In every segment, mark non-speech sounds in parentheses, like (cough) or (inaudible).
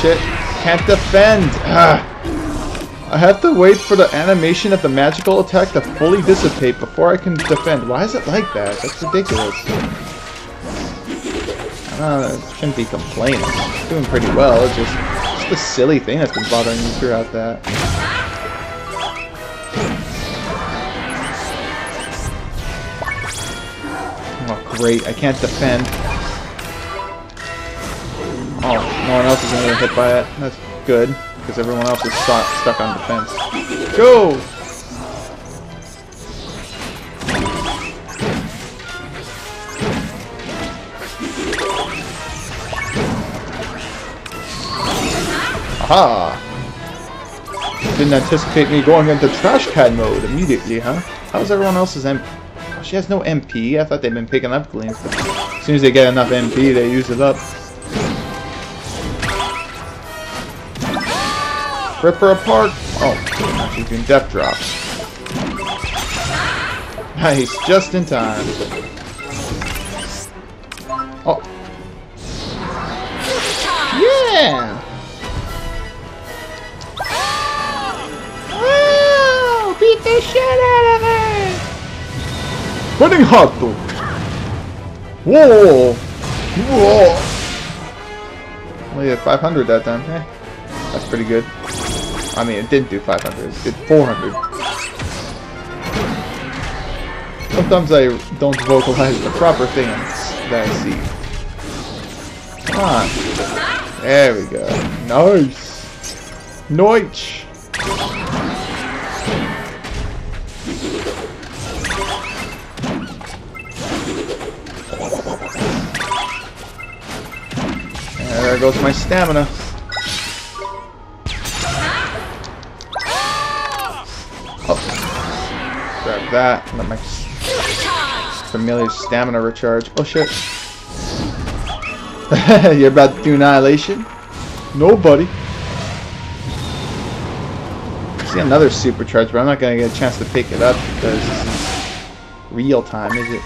shit. Can't defend. Ah. I have to wait for the animation of the magical attack to fully dissipate before I can defend. Why is it like that? That's ridiculous. I shouldn't be complaining. It's doing pretty well. It's just, just the silly thing that's been bothering me throughout that. Oh, great. I can't defend. Oh, is going to get hit by it. That's good, because everyone else is stuck, stuck on defense. Go! Aha! Didn't anticipate me going into trash can mode immediately, huh? How's everyone else's MP? Oh, she has no MP. I thought they'd been picking up gleams, but as soon as they get enough MP, they use it up. Rip her apart! Oh, she's doing death drops. Nice, just in time. Oh. Yeah! Wow! Beat the shit out of her! Running hot though! Whoa! Whoa! Only had 500 that time. Eh, that's pretty good. I mean, it didn't do 500. It did 400. Sometimes I don't vocalize the proper things that I see. Come on. There we go. Nice. Noich. There goes my stamina. Grab that. Let my familiar stamina recharge. Oh shit. (laughs) You're about to do annihilation? Nobody. See another supercharge, but I'm not gonna get a chance to pick it up because this is real time, is it?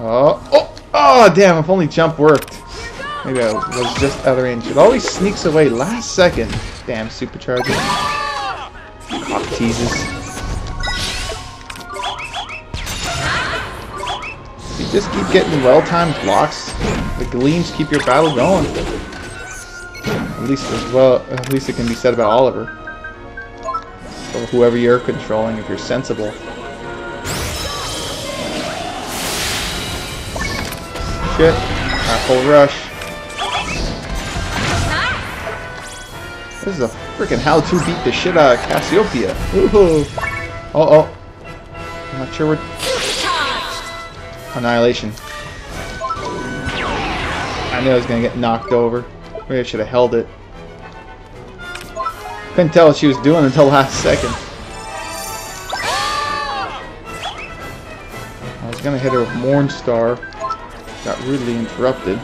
Oh, oh, oh, damn! If only jump worked. Maybe I was just out of range. It always sneaks away last second. Damn supercharger. Teases. You just keep getting well-timed blocks. The gleams keep your battle going. At least as well. At least it can be said about Oliver. Or whoever you're controlling, if you're sensible. Shit. Apple rush. This is a freaking how to beat the shit out of Cassiopeia. Ooh. Uh oh. I'm not sure what. Annihilation. I knew I was gonna get knocked over. Maybe I should have held it. Couldn't tell what she was doing until last second. I was gonna hit her with Mornstar. Got rudely interrupted.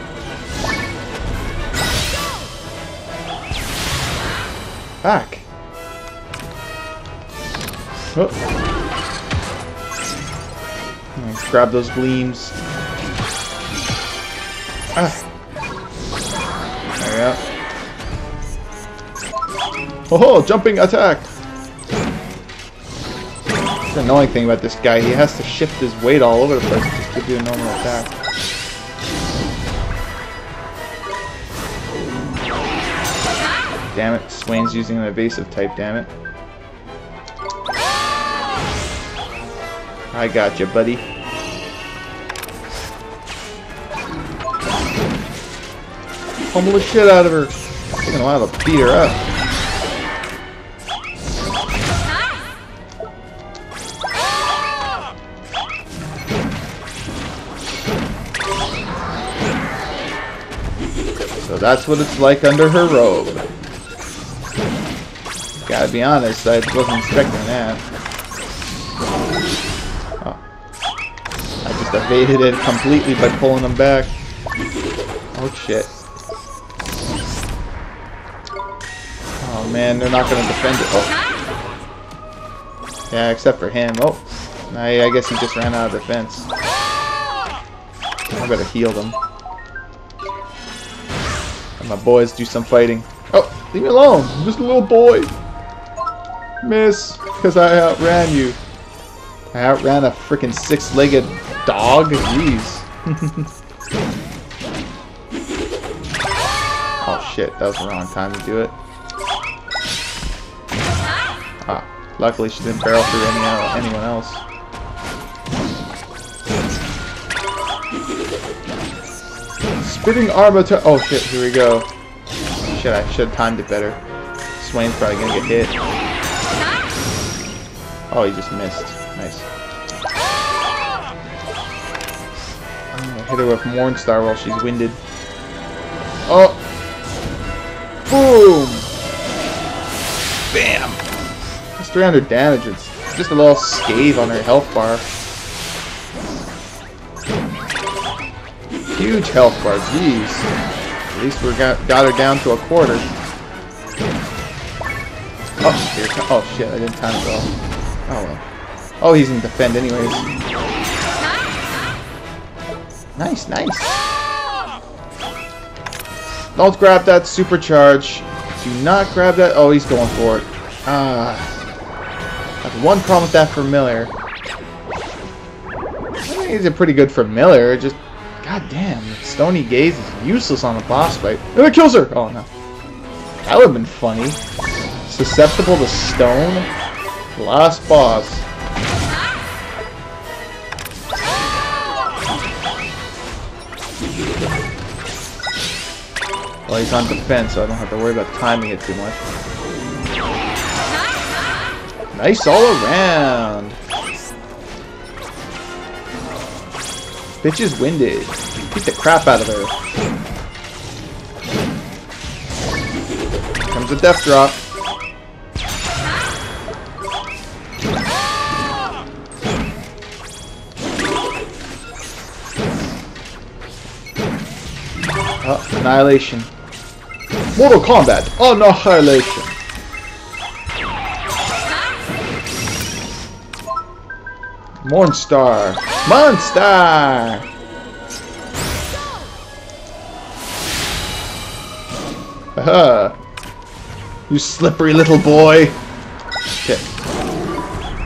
Back. Oh. Grab those gleams. Ah. There we go. Oh, jumping attack! The annoying thing about this guy, he has to shift his weight all over the place just to do a normal attack. Damn it, Swaine's using an evasive type, damn it. I got you, buddy. Pummel the shit out of her. Taking a while to beat her up. So that's what it's like under her robe. Gotta be honest, I wasn't expecting that. Oh. I just evaded it completely by pulling them back. Oh shit. Oh man, they're not gonna defend it. Oh. Yeah, except for him. Oh. I, I guess he just ran out of defense. I better heal them. My boys do some fighting. Oh, leave me alone. I'm just a little boy. Miss, because I outran you. I outran a freaking six-legged dog. Jeez. (laughs) oh shit, that was the wrong time to do it. Ah, luckily she didn't barrel through any, uh, anyone else. Spitting Arbiter. Oh shit, here we go. Shit, I should have timed it better. Swaine's probably gonna get hit. Oh, he just missed. Nice. Hit her with Mornstar while she's winded. Oh! Boom! Bam! Just 300 damage. It's just a little scathe on her health bar. Huge health bar, jeez. At least we got, got her down to a quarter. Oh, here, oh shit, I didn't time it well. Oh well. Oh, he's in defend anyways. Nice, nice. Don't grab that supercharge. Do not grab that. Oh, he's going for it. Ah. That's one problem with that familiar. I think he's a pretty good familiar. Just, goddamn, Stony Gaze is useless on the boss fight. And it kills her! Oh no. That would have been funny. Susceptible to stone? Last boss. Well, he's on defense, so I don't have to worry about timing it too much. Nice all around. Bitch is winded. Beat the crap out of her. Comes a death drop. Oh, annihilation. Mortal Kombat, annihilation. Mornstar! Monster! Aha! You slippery little boy! Shit.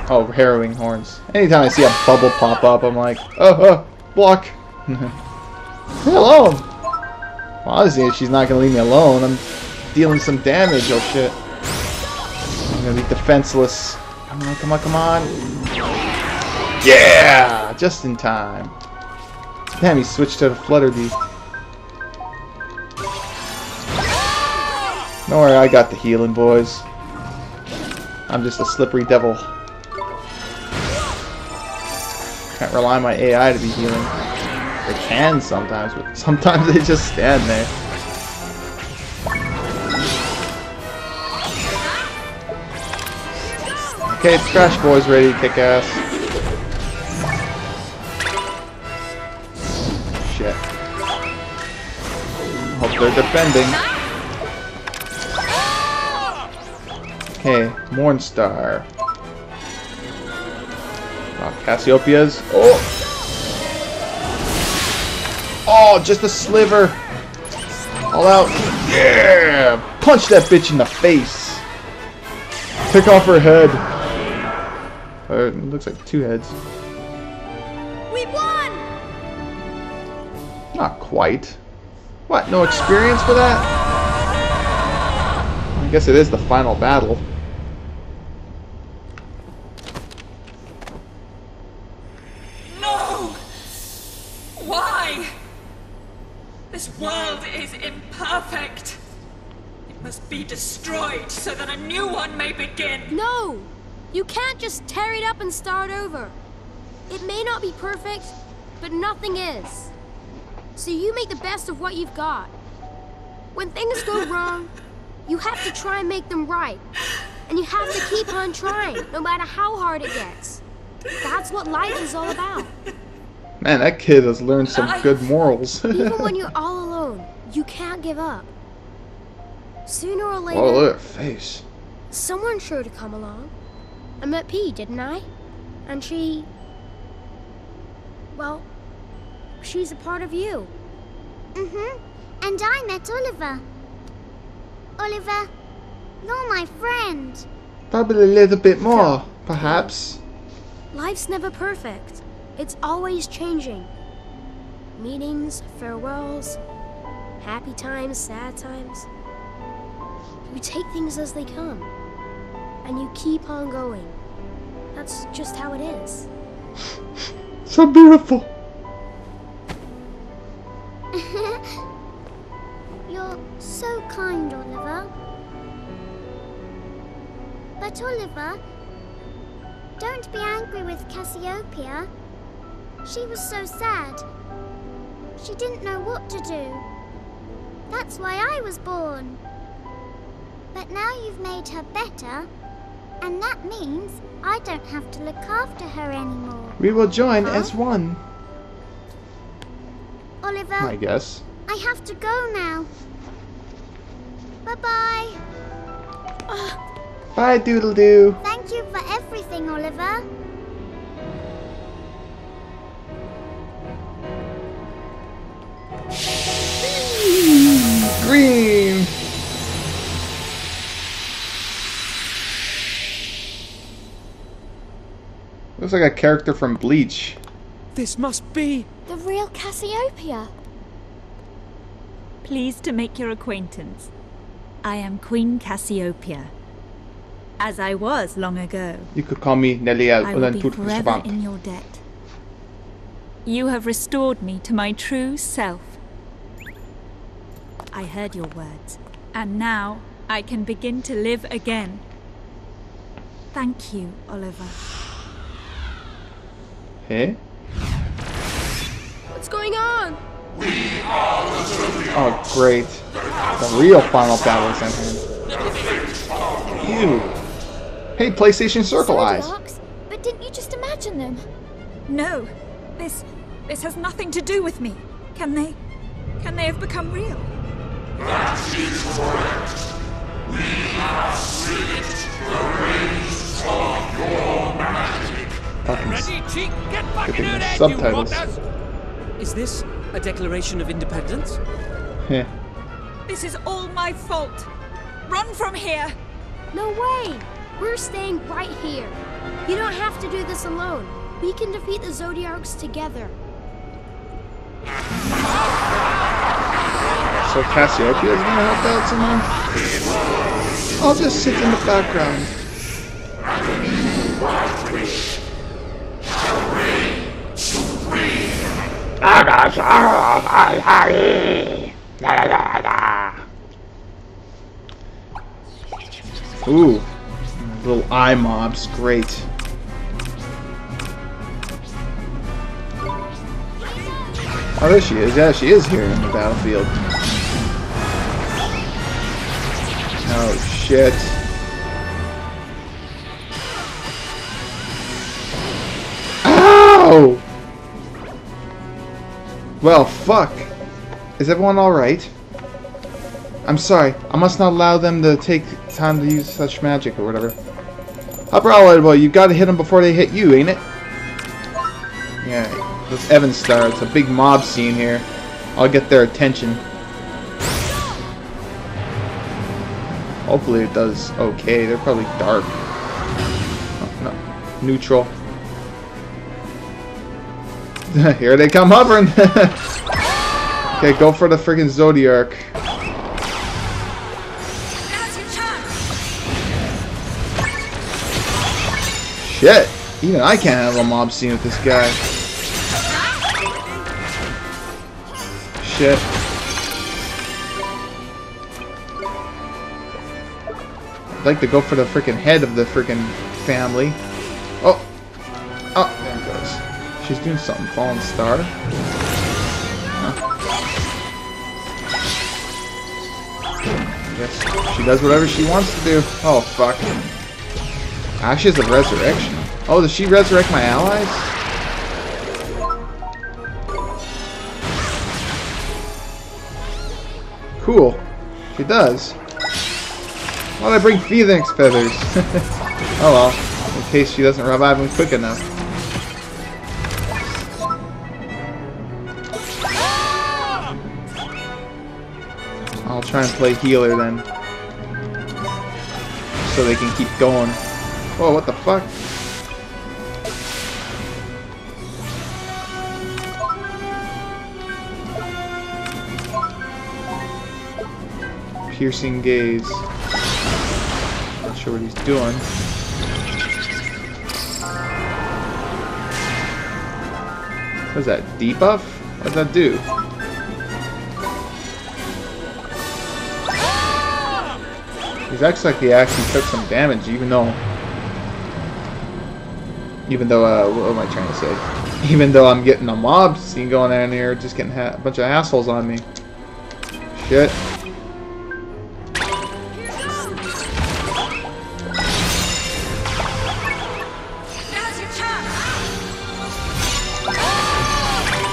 Oh, harrowing horns. Anytime I see a bubble pop up, I'm like, uh-oh block! (laughs) Hello! Obviously, she's not gonna leave me alone. I'm dealing some damage. Oh shit! I'm gonna be defenseless. Come on, come on, come on! Yeah! Just in time. Damn, he switched to the Flutter Bee. Don't worry, I got the healing, boys. I'm just a slippery devil. Can't rely on my AI to be healing. They can sometimes, but sometimes (laughs) they just stand there. Okay, Trash Boy's ready to kick ass. Shit. Hope they're defending. Okay, Mornstar. Cassiopeia's. Oh! Oh, just a sliver. All out. Yeah! Punch that bitch in the face. Pick off her head. Uh, it looks like two heads. We won! Not quite. What, no experience for that? I guess it is the final battle. No! Why? This world is imperfect. It must be destroyed so that a new one may begin. No! You can't just tear it up and start over. It may not be perfect, but nothing is. So you make the best of what you've got. When things go (laughs) wrong, you have to try and make them right. And you have to keep on trying, no matter how hard it gets. That's what life is all about. Man, that kid has learned some good morals. (laughs) Even when (laughs) you're all alone, you can't give up. Sooner or later... Oh, look at her face. Someone's sure to come along. I met Pea, didn't I? And she... Well, she's a part of you. Mm-hmm. And I met Oliver. Oliver, you're my friend. Probably a little bit more, perhaps. Life's never perfect. It's always changing. Meetings, farewells, happy times, sad times. You take things as they come. And you keep on going. That's just how it is. (laughs) So beautiful. (laughs) You're so kind, Oliver. But Oliver, don't be angry with Cassiopeia. She was so sad. She didn't know what to do. That's why I was born. But now you've made her better, and that means I don't have to look after her anymore. We will join Huh? as one, Oliver, I guess. I have to go now. Bye-bye. Bye, Doodle Doo. Thank you for everything, Oliver. Green. Looks like a character from Bleach. This must be. The real Cassiopeia. Pleased to make your acquaintance. I am Queen Cassiopeia. As I was long ago, You could call me Nelia I will be forever in your debt. You have restored me to my true self. I heard your words, and now I can begin to live again. Thank you, Oliver. Hey? What's going on? Oh, great. The real final battle is at hand. Ew. Hey, PlayStation Circle Eyes. Zodiacs? But didn't you just imagine them? No, this this has nothing to do with me. Can they can they have become real? Fucking Ready, cheek? Get back Good in thing your the head, subtitles. you rotters! Is this a declaration of independence? Heh. This is all my fault. Run from here. No way! We're staying right here. You don't have to do this alone. We can defeat the Zodiacs together. So Cassiopeia is gonna help out somehow? I'll just sit in the background. Ooh, little eye mobs, great. Oh, there she is. Yeah, she is here in the battlefield. Oh, shit. Ow! Well, fuck. Is everyone alright? I'm sorry. I must not allow them to take time to use such magic or whatever. Umbrella boy, you've gotta hit them before they hit you, ain't it? Yeah, this Evan Star. It's a big mob scene here. I'll get their attention. Hopefully it does okay. They're probably dark. Oh, no. Neutral. (laughs) Here they come hovering! (laughs) okay, go for the freaking Zodiac. Shit! Even I can't handle a mob scene with this guy. Shit. Like to go for the freaking head of the freaking family. Oh! Oh, there it goes. She's doing something. Fallen star. Huh. Guess she does whatever she wants to do. Oh, fuck. Ashes of Resurrection. Oh, does she resurrect my allies? Cool. She does. Why'd I bring Phoenix feathers? (laughs) oh well, in case she doesn't revive him quick enough. I'll try and play healer then. so they can keep going. Whoa, what the fuck? Piercing gaze. Sure what he's doing. What's that? Debuff? What does that do? He's acts like he actually took some damage, even though... Even though, uh, what am I trying to say? (laughs) Even though I'm getting a mob scene going on here, just getting a bunch of assholes on me. Shit.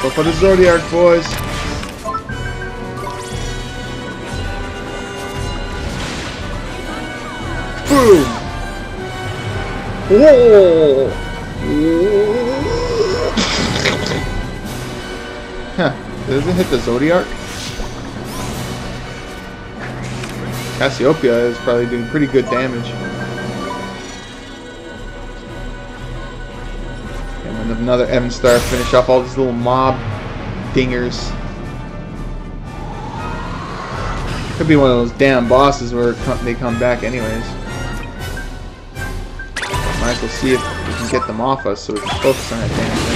Go for the Zodiac, boys. Boom! Whoa! (laughs) Huh. Does it hit the Zodiac? Cassiopeia is probably doing pretty good damage. Another Evan Star finish off all these little mob dingers. Could be one of those damn bosses where they come back anyways. Might as well see if we can get them off us so we can focus on that damn thing.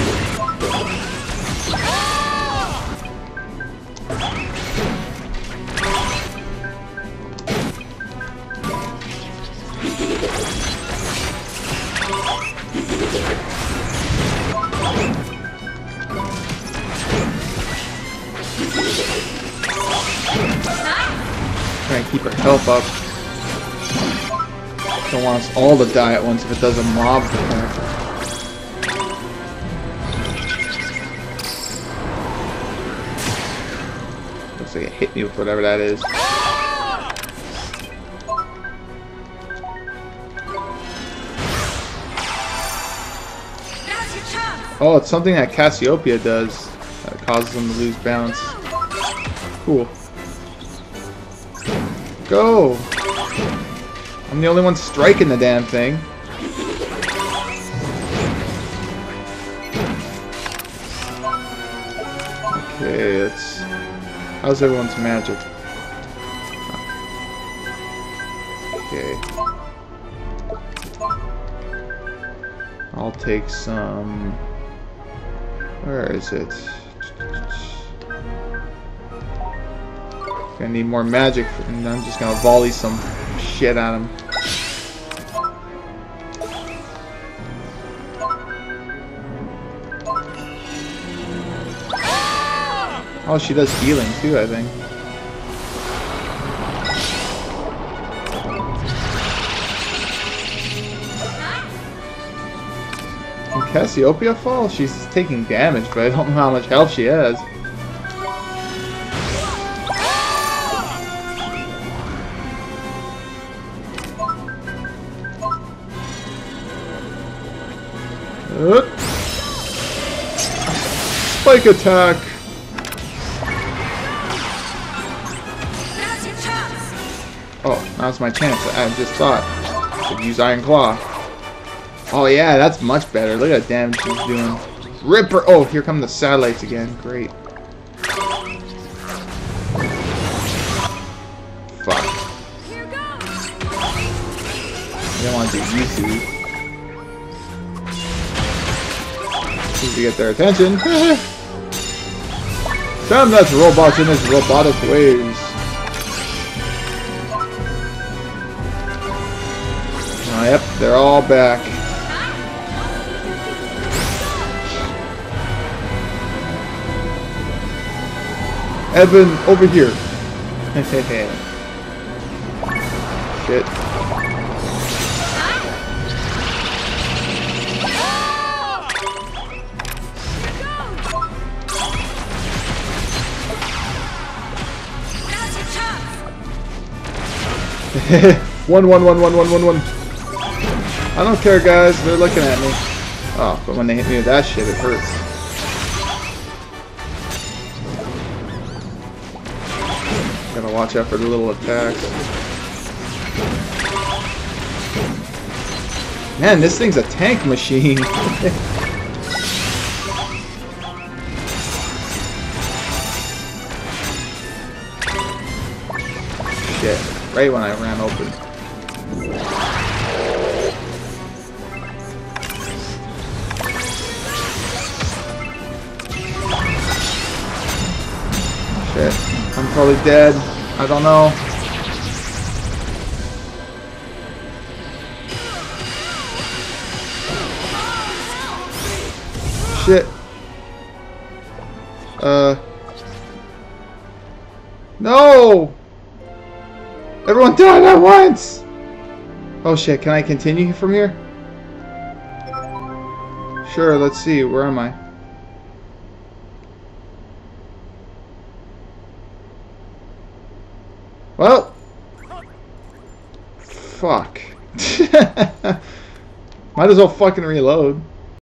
All to die at once if it does a mob. Looks like it hit me with whatever that is. Oh, it's something that Cassiopeia does that causes them to lose balance. Cool. Go! I'm the only one striking the damn thing. Okay, it's... How's everyone's magic? Okay. I'll take some... Where is it? Gonna need more magic, and I'm just gonna volley some shit at him. Oh, she does healing too, I think. Cassiopeia fall? She's taking damage, but I don't know how much health she has. Spike attack! Now's! Oh, now's my chance. I just thought. Should use Iron Claw. Oh yeah, that's much better. Look at the damage he's doing. Ripper! Oh, here come the satellites again. Great. Fuck. I don't want to do YouTube. To get their attention. (laughs) Damn that's robots in his robotic ways. Oh, yep, they're all back. Evan, over here. (laughs) Shit. (laughs) one, one, one, one, one, one, one. I don't care, guys. They're looking at me. Oh, but when they hit me with that shit, it hurts. Gotta watch out for the little attacks. Man, this thing's a tank machine. (laughs) right when I ran open. Shit, I'm probably dead. I don't know. Shit. Uh. No! Everyone died at once! Oh shit, can I continue from here? Sure, let's see, where am I? Well. Fuck. (laughs) Might as well fucking reload.